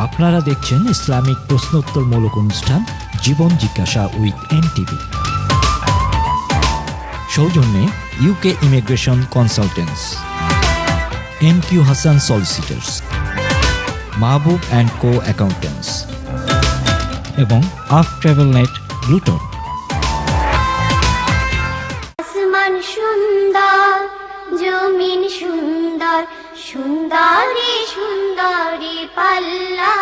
আপনারা দেখছেন ইসলামিক প্রশ্নোত্তরমূলক অনুষ্ঠান, জীবন জিজ্ঞাসা উইথ এন টিভি সৌজন্যে UK immigration consultants M Q Hasan solicitors Mahbub and co accountants এবং আফ ট্রাভেল নেট লুটন সুন্দর, সুন্দরী পাল্লা।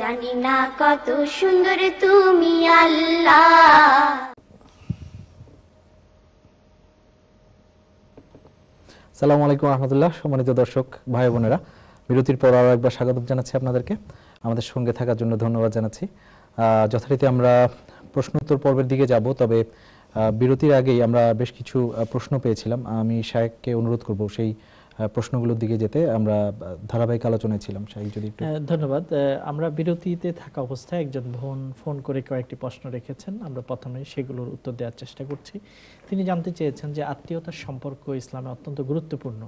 জানি না কত সুন্দর তুমি আল্লাহ সালামু আলাইকুম রহমতুল্লাহ সম্মানিত দর্শক, ভাই বোনেরা। বিরতির পর আরও একবার স্বাগত জানাচ্ছি আপনাদেরকে। আমাদের সঙ্গে থাকার জন্য ধন্যবাদ জানাচ্ছি। যথারীতি আমরা প্রশ্নোত্তর পর্বের দিকে যাব, তবে বিরতির আগেই আমরা বেশ কিছু প্রশ্ন পেয়েছিলাম। আমি শায়েককে অনুরোধ করব সেই প্রশ্নগুলোর দিকে যেতে। আমরা ধারাবাহিক আলোচনায় ছিলাম। শায়েক, যদি ধন্যবাদ। আমরা বিরতিতে থাকা অবস্থায় একজন বোন ফোন করে কয়েকটি প্রশ্ন রেখেছেন। আমরা প্রথমে সেগুলোর উত্তর দেওয়ার চেষ্টা করছি। তিনি জানতে চেয়েছেন যে আত্মীয়তার সম্পর্ক ইসলামে অত্যন্ত গুরুত্বপূর্ণ।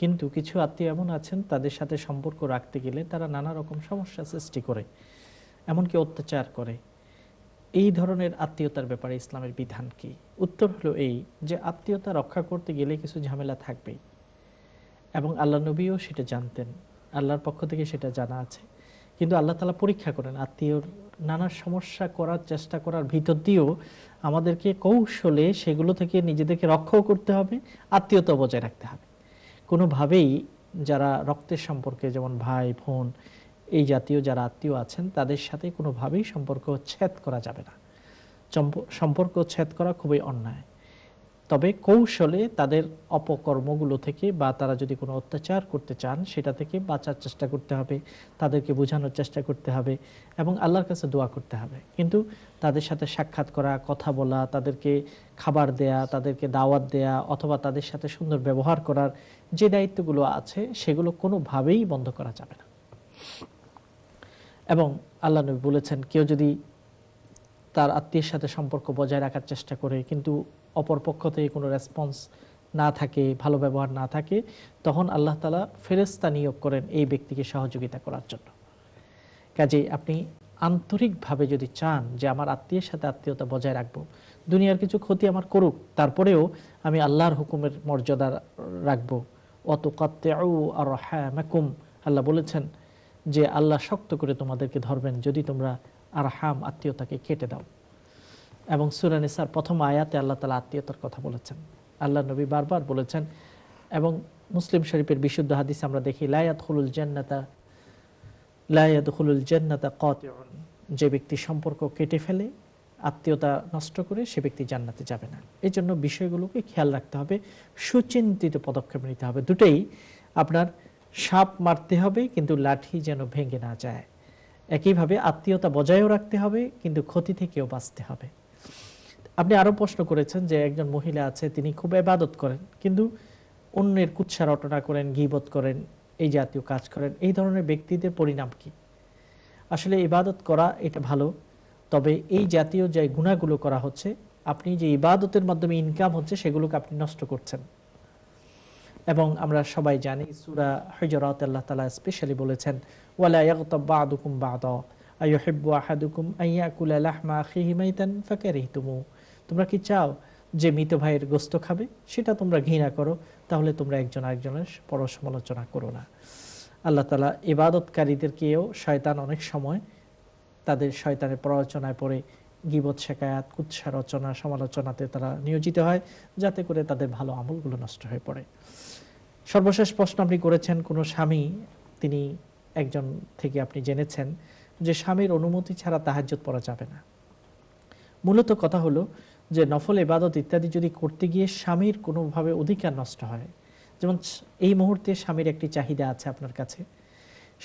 কিন্তু কিছু আত্মীয় এমন আছেন, তাদের সাথে সম্পর্ক রাখতে গেলে তারা নানা রকম সমস্যা সৃষ্টি করে, এমনকি অত্যাচার করে। এই ধরনের আত্মীয়তার ব্যাপারে ইসলামের বিধান কি? উত্তর হলো এই যে আত্মীয়তা রক্ষা করতে গেলে কিছু ঝামেলা থাকবেই এবং আল্লাহ নবীও সেটা জানতেন। আল্লাহর পক্ষ থেকে সেটা জানা আছে। কিন্তু আল্লাহ তালা পরীক্ষা করেন। আত্মীয়র নানা সমস্যা করার চেষ্টা করার ভিতর দিয়েও আমাদেরকে কৌশলে সেগুলো থেকে নিজেদেরকে রক্ষাও করতে হবে আত্মীয়তা বজায় রাখতে হবে। কোনোভাবেই যারা রক্তের সম্পর্কে যেমন ভাই, বোন এই জাতীয় যারা আত্মীয় আছেন, তাদের সাথে কোনোভাবেই সম্পর্ক ছেদ করা যাবে না। সম্পর্ক ছেদ করা খুবই অন্যায়। তবে কৌশলে তাদের অপকর্মগুলো থেকে বা তারা যদি কোনো অত্যাচার করতে চান, সেটা থেকে বাঁচার চেষ্টা করতে হবে, তাদেরকে বোঝানোর চেষ্টা করতে হবে এবং আল্লাহর কাছে দোয়া করতে হবে। কিন্তু তাদের সাথে সাক্ষাৎ করা, কথা বলা, তাদেরকে খাবার দেয়া, তাদেরকে দাওয়াত দেয়া অথবা তাদের সাথে সুন্দর ব্যবহার করার যে দায়িত্বগুলো আছে, সেগুলো কোনোভাবেই বন্ধ করা যাবে না। এবং আল্লাহ নবী বলেছেন, কেউ যদি তার আত্মীয়ের সাথে সম্পর্ক বজায় রাখার চেষ্টা করে, কিন্তু অপর পক্ষ থেকে কোনো রেসপন্স না থাকে, ভালো ব্যবহার না থাকে, তখন আল্লাহ তালা ফেরেস্তা নিয়োগ করেন এই ব্যক্তিকে সহযোগিতা করার জন্য। কাজে আপনি আন্তরিকভাবে যদি চান যে আমার আত্মীয়ের সাথে আত্মীয়তা বজায় রাখব, দুনিয়ার কিছু ক্ষতি আমার করুক, তারপরেও আমি আল্লাহর হুকুমের মর্যাদা রাখব। অত কাত্তে আর হ্যাঁ আল্লাহ বলেছেন যে আল্লাহ শক্ত করে তোমাদেরকে ধরবেন যদি তোমরা আর হাম আত্মীয়তাকে কেটে দাও। এবং সুরানিসার প্রথম আয়াতে আল্লাহ তালা আত্মীয়তার কথা বলেছেন। আল্লাহ নবী বারবার বলেছেন, এবং মুসলিম শরীফের বিশুদ্ধ হাদিস আমরা দেখি লায়াত হুলুল জান্নাতা লায়াত হুলুল জান্নাতা কতিউন। যে ব্যক্তি সম্পর্ক কেটে ফেলে, আত্মীয়তা নষ্ট করে সে ব্যক্তি জান্নাতে যাবে না। এই জন্য বিষয়গুলোকে খেয়াল রাখতে হবে, সুচিন্তিত পদক্ষেপ নিতে হবে। দুটোই আপনার সাপ মারতে হবে, কিন্তু লাঠি যেন ভেঙে না যায়। একইভাবে আত্মীয়তা বজায়ও রাখতে হবে, কিন্তু ক্ষতি থেকেও বাঁচতে হবে। আপনি আরও প্রশ্ন করেছেন যে একজন মহিলা আছে, তিনি খুব এবাদত করেন, কিন্তু অন্যের কুৎসা রটনা করেন, গিবত করেন, এই জাতীয় কাজ করেন, এই ধরনের ব্যক্তিদের পরিণাম কি? আসলে ইবাদত করা এটা ভালো, তবে এই জাতীয় যে গুণাগুলো করা হচ্ছে, আপনি যে ইবাদতের মাধ্যমে ইনকাম হচ্ছে, সেগুলোকে আপনি নষ্ট করছেন। এবং আমরা সবাই জানি সুরা হজরত আল্লাহ তালা স্পেশালি বলেছেন, ওয়ালা তোমরা কি চাও যে মৃত ভাইয়ের গোস্ত খাবে? সেটা তোমরা ঘৃণা করো, তাহলে তোমরা একজন আরেকজনের পর সমালোচনা করো না। আল্লাহ তালা ইবাদতকারীদেরকেও শয়তান অনেক সময় তাদের শয়তানের প্ররোচনায় পড়ে গিবত শেখায়াত কুৎসা রচনা, সমালোচনাতে তারা নিয়োজিত হয়, যাতে করে তাদের ভালো আমলগুলো নষ্ট হয়ে পড়ে। সর্বশেষ প্রশ্ন আপনি করেছেন, কোনো স্বামী তিনি একজন থেকে আপনি জেনেছেন যে স্বামীর অনুমতি ছাড়া তাহাজ্জত পড়া যাবে না। মূলত কথা হলো যে নফল ইবাদত ইত্যাদি যদি করতে গিয়ে স্বামীর কোনোভাবে অধিকার নষ্ট হয়, যেমন এই মুহূর্তে স্বামীর একটি চাহিদা আছে আপনার কাছে,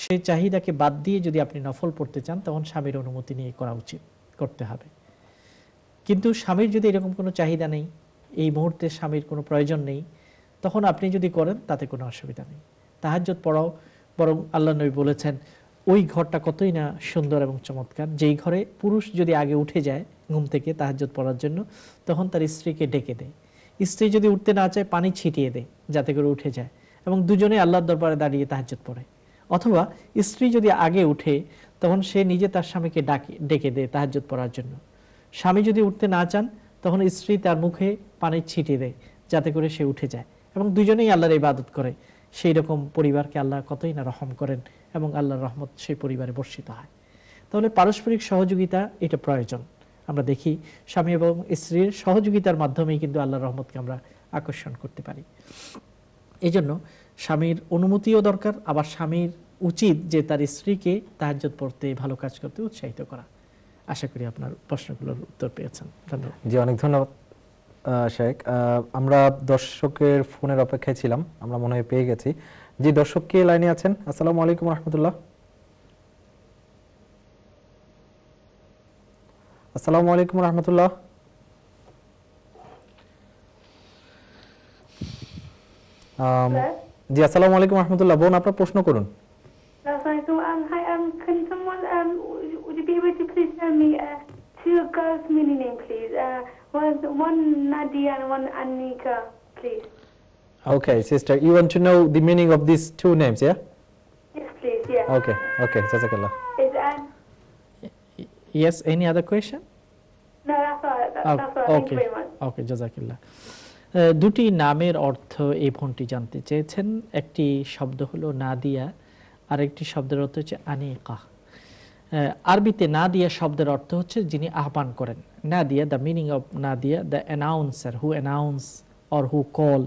সেই চাহিদাকে বাদ দিয়ে যদি আপনি নফল পড়তে চান, তখন স্বামীর অনুমতি নিয়ে করা উচিত, করতে হবে। কিন্তু স্বামীর যদি এরকম কোনো চাহিদা নেই, এই মুহূর্তে স্বামীর কোনো প্রয়োজন নেই তখন আপনি যদি করেন, তাতে কোনো অসুবিধা নেই। তাহাজ্জত পড়াও, বরং আল্লাহ নবী বলেছেন, ওই ঘরটা কতই না সুন্দর এবং চমৎকার। যেই ঘরে পুরুষ যদি আগে উঠে যায় ঘুম থেকে তাহাজ্জত পড়ার জন্য, তখন তার স্ত্রীকে ডেকে দেয়। স্ত্রী যদি উঠতে না চায়, পানি ছিটিয়ে দেয়, যাতে করে উঠে যায় এবং দুজনে আল্লাহর দরবারে দাঁড়িয়ে তাহাজ্জত পড়ে। অথবা স্ত্রী যদি আগে উঠে, তখন সে নিজে তার স্বামীকে ডাকে, ডেকে দেয় তাহাজ্জুদ পড়ার জন্য। স্বামী যদি উঠতে না চান, তখন স্ত্রী তার মুখে পানি ছিটিয়ে দেয়, যাতে করে সে উঠে যায়। এবং দুজনেই আল্লাহর ইবাদত করে। সেই রকম পরিবারকে আল্লাহ কতই না রহম করেন এবং আল্লাহর রহমত সেই পরিবারে বর্ষিত হয়। তাহলে পারস্পরিক সহযোগিতা এটা প্রয়োজন। আমরা দেখি স্বামী এবং স্ত্রীর সহযোগিতার মাধ্যমেই কিন্তু আল্লাহর রহমতকে আমরা আকর্ষণ করতে পারি। এই জন্য স্বামীর অনুমতিও দরকার, আবার স্বামীর উচিত যে তার স্ত্রীকে তাহাজ্জুদ পড়তে, ভালো কাজ করতে উৎসাহিত করা। আশা করি আপনার প্রশ্নগুলোর উত্তর পেয়েছেন। ধন্যবাদ। জি, অনেক ধন্যবাদ। শেখ আমরা দর্শকের ফোনের অপেক্ষায় ছিলাম আমরা মনে হয় পেয়ে গেছি। জি দর্শক কে লাইনে আছেন? আসসালামু আলাইকুম রহমতুল্লাহ। আসসালামু আলাইকুম রহমতুল্লাহ। জি আসসালামু আলাইকুম রহমতুল্লাহ। বোন আপনার প্রশ্ন করুন. Um, um, um, would you- would you be able to please tell me uh, two girls' mini name, please? Uh, one, one Nadia and one Anika, please. Okay, sister, you want to know the meaning of these two names, yeah? Yes, please. Yeah. Okay, okay, jazakallah. Is An? yes any other question No, that's all. That, that's all. Thank you very much. ওকে জাজাকিল্লাহ আহ, দুটি নামের অর্থ এই ফোনটি জানতে চেয়েছেন একটি শব্দ হলো নাদিয়া আর একটি শব্দের অর্থ হচ্ছে আনিকা আহ, আরবিতে নাদিয়া শব্দের অর্থ হচ্ছে যিনি আহ্বান করেন Nadia the meaning of Nadia the announcer who announce or who call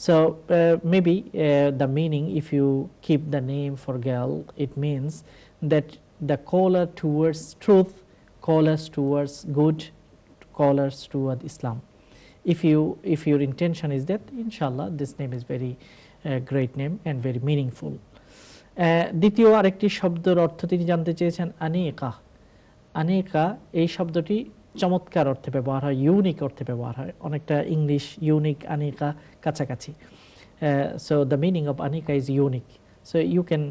So uh, maybe uh, the meaning, if you keep the name for girl, it means that the caller towards truth, callers towards good, callers toward Islam. If you if your intention is that, inshallah, this name is very uh, great name and very meaningful. Ah, দ্বিতীয় আরেকটি শব্দের অর্থ তিনি জানতে চেয়েছেন আনিকা আনিকা এই শব্দটি চমৎকার অর্থে ব্যবহার হয় ইউনিক অর্থে ব্যবহার হয় অনেকটা ইংলিশ ইউনিক আনিকা কাছাকাছি। So the meaning of Anika is unique so you can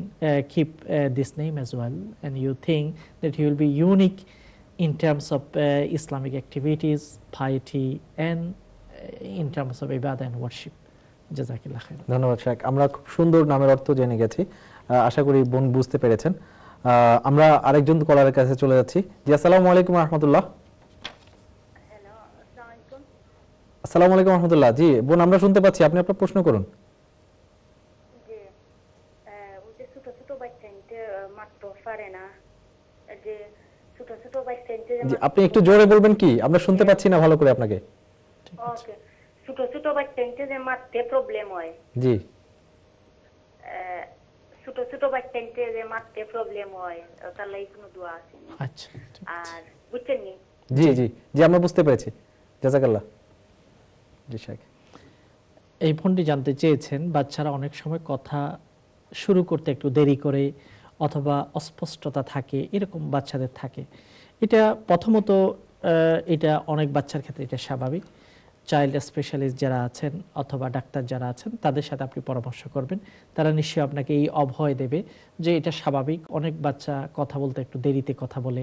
keep this name as well and you think that you will be unique in terms of uh, Islamic activities, piety, and uh, in terms of ibadah and worship. Jazakillah ধন্যবাদ শেখ আমরা খুব সুন্দর নামের অর্থ জেনে গেছি। আশা করি বোন বুঝতে পেরেছেন। আমরা আরেকজন কলারের কাছে চলে যাচ্ছি। জি আসসালামু আলাইকুম রহমতুল্লাহ। আসসালামু আলাইকুম রহমতুল্লাহ। জি বোন আমরা শুনতে পাচ্ছি আপনি আপনার প্রশ্ন করুন। জি আপনি একটু জোরে বলবেন কি? আমরা শুনতে পাচ্ছি না ভালো করে আপনাকে। ছোট ছোট বাচ্চাইতে যে মারতে প্রবলেম হয়। জি। ছোট ছোট বাচ্চাইতে যে মারতে প্রবলেম হয় তার লাগি কোনো দোয়া আছে আচ্ছা আর বুঝছেন জি জি জি আমরা বুঝতে পেরেছি। জাজাকাল্লাহ। জি শেখ এই ফোনটি জানতে চেয়েছেন, বাচ্চারা অনেক সময় কথা শুরু করতে একটু দেরি করে অথবা অস্পষ্টতা থাকে, এরকম বাচ্চাদের থাকে। এটা প্রথমত এটা অনেক বাচ্চার ক্ষেত্রে এটা স্বাভাবিক। চাইল্ড স্পেশালিস্ট যারা আছেন অথবা ডাক্তার যারা আছেন, তাদের সাথে আপনি পরামর্শ করবেন। তারা নিশ্চয়ই আপনাকে এই অভয় দেবে যে এটা স্বাভাবিক। অনেক বাচ্চা কথা বলতে একটু দেরিতে কথা বলে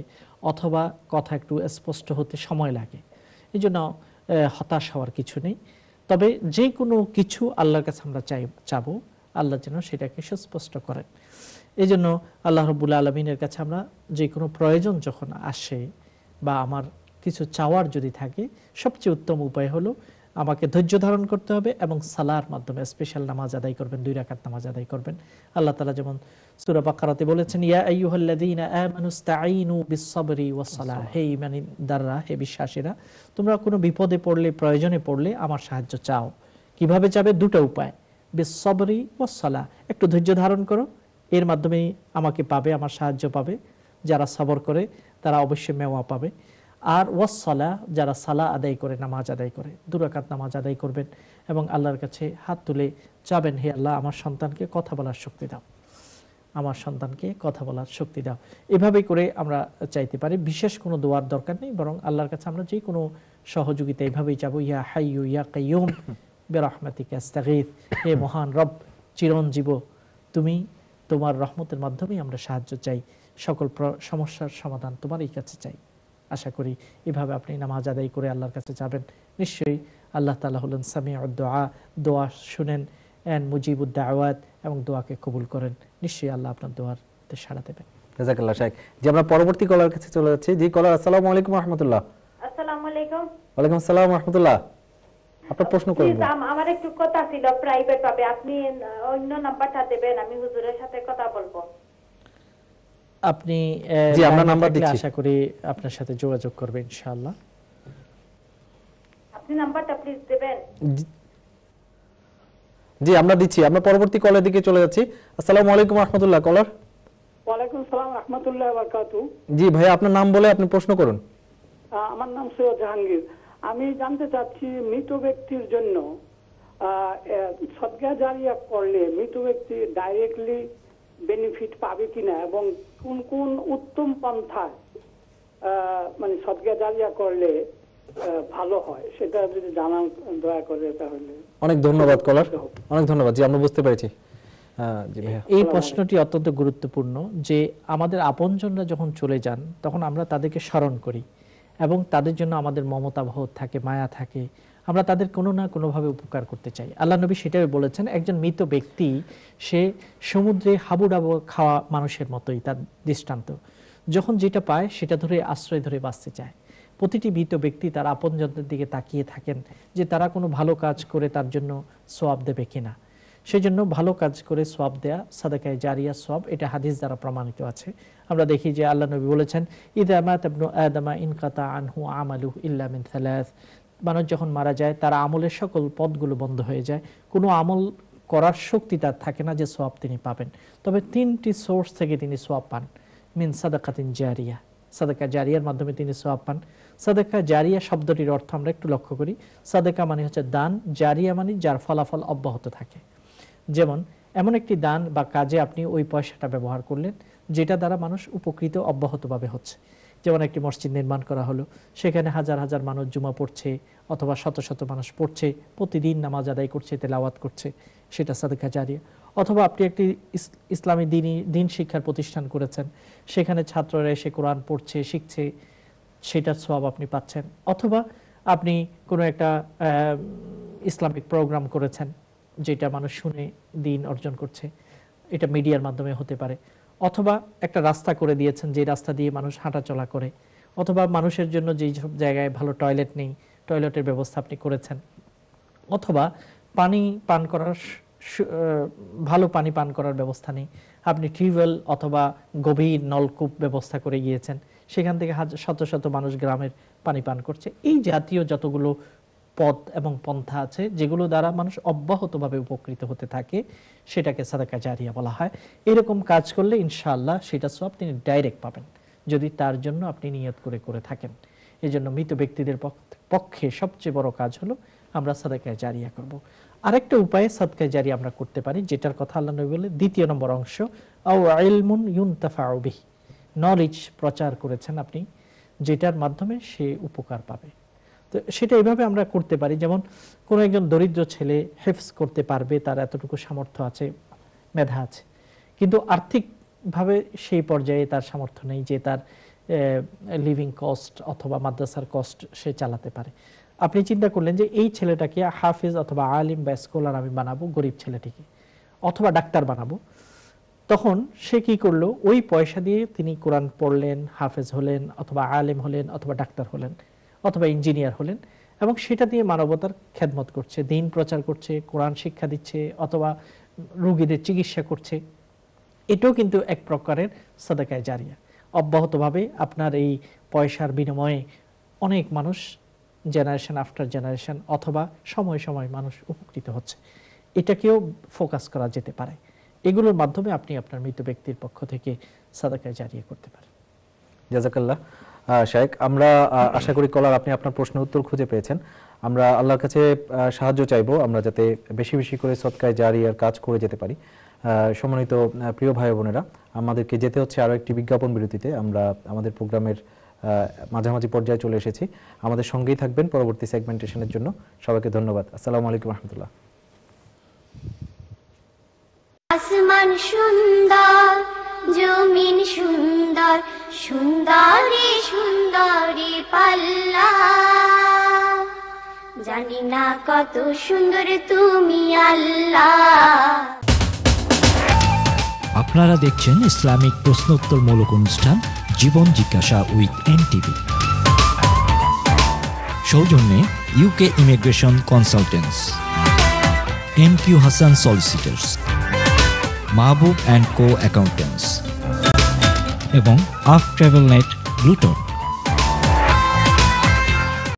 অথবা কথা একটু স্পষ্ট হতে সময় লাগে। এই জন্য হতাশ হওয়ার কিছু নেই। তবে যে কোনো কিছু আল্লাহর কাছে আমরা চাই, চাবো, আল্লাহ যেন সেটাকে সুস্পষ্ট করেন। এই জন্য আল্লাহ রবুল আলমিনের কাছে আমরা যে কোনো প্রয়োজন যখন আসে বা আমার কিছু চাওয়ার যদি থাকে, সবচেয়ে উত্তম উপায় হলো আমাকে ধৈর্য ধারণ করতে হবে এবং সালার মাধ্যমে স্পেশাল নামাজ আদায় করবেন দুই রাকাত নামাজ আদায় করবেন। আল্লাহ তালা যেমন সূরা বাকারাতে বলেছেন ইয়া আইয়ুহাল্লাযীনা আমানু ইসতাঈনু বিস-সাবরি ওয়াস-সালাহ। হে ঈমানদাররা হে বিশ্বাসীরা তোমরা কোনো বিপদে পড়লে প্রয়োজনে পড়লে আমার সাহায্য চাও। কীভাবে চাবে দুটো উপায়। বিস-সাবরি ওয়াস-সালাহ। একটু ধৈর্য ধারণ করো। এর মাধ্যমে আমাকে পাবে আমার সাহায্য পাবে। যারা সবর করে তারা অবশ্যই মেওয়া পাবে। আর ওয়াসালা যারা সালা আদায় করে, নামাজ আদায় করে দুরাকাত নামাজ আদায় করবেন এবং আল্লাহর কাছে হাত তুলে চাবেন, হে আল্লাহ, আমার সন্তানকে কথা বলার শক্তি দাও। আমার সন্তানকে কথা বলার শক্তি দাও। এভাবে করে আমরা চাইতে পারি। বিশেষ কোনো দোয়ার দরকার নেই, বরং আল্লাহর কাছে আমরা যে কোনো সহযোগিতা এভাবেই যাব ইয়া হাইয়ু ইয়া কাইয়ুম, বেরহমাতিকা হে মহান রব, চিরঞ্জীব, তুমি তোমার রহমতের মাধ্যমেই আমরা সাহায্য চাই। সকল সমস্যার সমাধান তোমারই কাছে চাই। আশা করি এভাবে আপনি নামাজ আদায় করে আল্লাহর কাছে যাবেন। নিশ্চয়ই আল্লাহ তালা হলেন সামি দোয়া দোয়া শুনেন অ্যান্ড মুজিবুদ্দাওয়াত এবং দোয়াকে কবুল করেন। নিশ্চয়ই আল্লাহ আপনার দোয়ারতে সাড়া দেবেন। জাজাকাল্লাহ শেখ যে আমরা পরবর্তী কলার কাছে চলে যাচ্ছি। জি কলার আসসালামু আলাইকুম রহমতুল্লাহ। আসসালামু আলাইকুম। ওয়ালাইকুম আসসালাম রহমতুল্লাহ। আপনার প্রশ্ন করুন। আমার একটু কথা ছিল প্রাইভেট ভাবে। আপনি অন্য নাম্বারটা দেবেন আমি হুজুরের সাথে কথা বলব। আপনি জি, আমরা নাম্বার দিচ্ছি। আশা করি আপনার সাথে যোগাযোগ করবে ইনশাআল্লাহ। আপনি নাম্বারটা প্লিজ দেবেন। জি- আমরা দিচ্ছি। আমরা পরবর্তী কলের দিকে চলে যাচ্ছি। আসসালামু আলাইকুম রহমতুল্লাহ কলার ওয়ালাইকুম সালাম রহমতুল্লাহ বারকাতু। জি ভাই আপনার নাম বলে আপনি প্রশ্ন করুন। আমার নাম সৈয়দ জাহাঙ্গীর। আমি জানতে চাচ্ছি মৃত ব্যক্তির জন্য সদগা জারিয়া করলে মৃত ব্যক্তি ডাইরেক্টলি বেনিফিট পাবে কিনা এবং কোন কোন উত্তম পন্থায় মানে সদগা জারিয়া করলে ভালো হয় সেটা যদি জানান দয়া করে তাহলে। অনেক ধন্যবাদ কলার। অনেক ধন্যবাদ। জি আমরা বুঝতে পেরেছি। এই প্রশ্নটি অত্যন্ত গুরুত্বপূর্ণ যে আমাদের আপনজনরা যখন চলে যান তখন আমরা তাদেরকে স্মরণ করি এবং তাদের জন্য আমাদের মমতা থাকে মায়া থাকে আমরা তাদের কোনো না কোনোভাবে উপকার করতে চাই। আল্লাহ নবী সেটাই বলেছেন, একজন মৃত ব্যক্তি, সে সমুদ্রে হাবুডাবু খাওয়া মানুষের মতোই, তার দৃষ্টান্ত। যখন যেটা পায়, সেটা ধরে আশ্রয় ধরে বাঁচতে চায়। প্রতিটি মৃত ব্যক্তি তার আপনজনদের দিকে তাকিয়ে থাকেন যে তারা কোনো ভালো কাজ করে তার জন্য সোয়াব দেবে কিনা। সেই জন্য ভালো কাজ করে সোয়াব দেয়া, সাদাকায় জারিয়া সব এটা হাদিস দ্বারা প্রমাণিত আছে। আমরা দেখি যে আল্লাহ নবী বলেছেন ইদামা তাবনু আদামা ইনকাতা আনহু আমালু ইল্লা মিন মানুষ যখন মারা যায়, তার আমলের সকল পদগুলো বন্ধ হয়ে যায়। কোনো আমল করার শক্তি তার থাকে না যে সোয়াব তিনি পাবেন। তবে তিনটি সোর্স থেকে তিনি সোয়াব পান, মিন সাদাকাতিন জারিয়া। সাদাকা জারিয়ার মাধ্যমে তিনি সোয়াব পান। সাদাকা জারিয়া শব্দটির অর্থ আমরা একটু লক্ষ্য করি। সাদাকা মানে হচ্ছে দান, জারিয়া মানে যার ফলাফল অব্যাহত থাকে। যেমন, এমন একটি দান বা কাজে আপনি ওই পয়সাটা ব্যবহার করলেন, যেটা দ্বারা মানুষ উপকৃত অব্যাহতভাবে হচ্ছে। যেমন একটি মসজিদ নির্মাণ করা হলো, সেখানে হাজার হাজার মানুষ জুমা পড়ছে অথবা শত শত মানুষ পড়ছে, প্রতিদিন নামাজ আদায় করছে, তেলাওয়াত করছে, সেটা সাদেকা জারিয়া। অথবা আপনি একটি ইসলামী দিনই দিন শিক্ষার প্রতিষ্ঠান করেছেন, সেখানে ছাত্ররা এসে কোরআন পড়ছে, শিখছে, সেটার সব আপনি পাচ্ছেন। অথবা আপনি কোনো একটা ইসলামিক প্রোগ্রাম করেছেন, যেটা মানুষ শুনে দিন অর্জন করছে। এটা মিডিয়ার মাধ্যমে হতে পারে। অথবা একটা রাস্তা করে দিয়েছেন যে রাস্তা দিয়ে মানুষ হাঁটাচলা করে, অথবা মানুষের জন্য যেই সব জায়গায় ভালো টয়লেট নেই, টয়লেটের ব্যবস্থা আপনি করেছেন, অথবা পানি পান করার ভালো পানি পান করার ব্যবস্থা নেই, আপনি টিউবওয়েল অথবা গভীর নলকূপ ব্যবস্থা করে গিয়েছেন, সেখান থেকে শত শত মানুষ গ্রামের পানি পান করছে, এই জাতীয় যতগুলো পথ এবং পন্থা আছে, যেগুলো দ্বারা মানুষ অব্যাহতভাবে উপকৃত হতে থাকে, সেটাকে সাদাকা জারিয়া বলা হয়। এরকম কাজ করলে ইনশাআল্লাহ সেটা সব তিনি ডাইরেক্ট পাবেন, যদি তার জন্য আপনি নিয়ত করে করে থাকেন। এই জন্য মৃত ব্যক্তিদের পক্ষ- সবচেয়ে বড় কাজ হলো আমরা সাদাকায় জারিয়া করব। আরেকটা উপায়ে সাদকায় জারি আমরা করতে পারি, যেটার কথা আল্লাহ নবী বলে দ্বিতীয় নম্বর অংশ, আও ইলমুন ইউনতাফাউ বিহি। নলেজ প্রচার করেছেন আপনি, যেটার মাধ্যমে সে উপকার পাবে। তো সেটা এইভাবে আমরা করতে পারি। যেমন কোনো একজন দরিদ্র ছেলে হেফস করতে পারবে, তার এতটুকু সামর্থ্য আছে, মেধা আছে। কিন্তু আর্থিকভাবে সেই পর্যায়ে তার সামর্থ্য নেই যে তার লিভিং কস্ট অথবা মাদ্রাসার কস্ট সে চালাতে পারে। আপনি চিন্তা করলেন যে এই ছেলেটাকে হাফিজ অথবা আলিম বা স্কলার আমি বানাবো, গরিব ছেলেটিকে, অথবা ডাক্তার বানাবো। তখন সে কি করল? ওই পয়সা দিয়ে তিনি কোরআন পড়লেন, হাফেজ হলেন, অথবা আলেম হলেন, অথবা ডাক্তার হলেন। অথবা ইঞ্জিনিয়ার হলেন এবং সেটা দিয়ে মানবতার খেদমত করছে, দিন প্রচার করছে, কোরআন শিক্ষা দিচ্ছে অথবা রুগীদের চিকিৎসা করছে। এটাও কিন্তু এক প্রকারের সাদাকায় জারিয়া। অব্যাহতভাবে আপনার এই পয়সার বিনিময়ে অনেক মানুষ জেনারেশন আফটার জেনারেশন অথবা সময় সময় মানুষ উপকৃত হচ্ছে। এটাকেও ফোকাস করা যেতে পারে। এগুলোর মাধ্যমে আপনি আপনার মৃত ব্যক্তির পক্ষ থেকে সাদাকায় জারিয়া করতে পারেন। জাজাকাল্লাহ আহ, শায়েক আমরা আশা করি কলার আপনি আপনার প্রশ্নের উত্তর খুঁজে পেয়েছেন। আমরা আল্লাহর কাছে সাহায্য চাইব আমরা যাতে বেশি বেশি করে সৎকায় জারি আর কাজ করে যেতে পারি। সম্মানিত প্রিয় ভাই বোনেরা আমাদেরকে যেতে হচ্ছে আরও একটি বিজ্ঞাপন বিরতিতে। আমরা আমাদের প্রোগ্রামের মাঝামাঝি পর্যায়ে চলে এসেছি। আমাদের সঙ্গেই থাকবেন পরবর্তী সেগমেন্টেশনের জন্য। সবাইকে ধন্যবাদ। আসসালামু আলাইকুম রহমতুল্লাহ। আসমান সুন্দর, জমিন সুন্দর, সুন্দরী সুন্দরী পাল্লা। জানি না কত সুন্দর তুমি আল্লাহ। আপনারা দেখছেন ইসলামিক প্রশ্নোত্তরমূলক অনুষ্ঠান, জীবন জিজ্ঞাসা উইথ এনটিভি। সৌজন্যে UK immigration consultants M Q Hasan solicitors Mahbub and co accountants এবং আফ ট্রাভেল নেট ব্লুটন